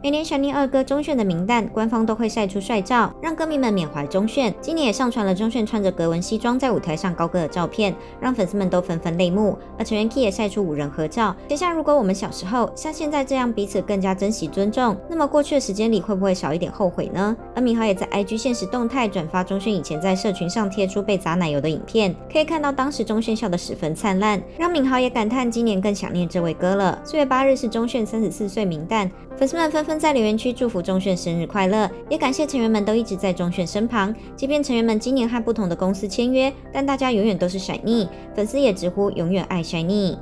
每年小念二哥钟铉的名单，官方都会晒出帅照，让歌迷们缅怀钟铉。今年也上传了钟铉穿着格纹西装在舞台上高歌的照片，让粉丝们都纷纷泪目。而成员 K 也晒出五人合照。写下如果我们小时候像现在这样彼此更加珍惜尊重，那么过去的时间里会不会少一点后悔呢？而敏豪也在 IG 现实动态转发钟铉以前在社群上贴出被砸奶油的影片，可以看到当时钟铉笑得十分灿烂，让敏豪也感叹今年更想念这位哥了。四月八日是钟铉三十四岁名诞，粉丝们纷纷纷在留言区祝福钟铉生日快乐，也感谢成员们都一直在钟铉身旁。即便成员们今年和不同的公司签约，但大家永远都是 Shiny，粉丝也直呼永远爱 Shiny。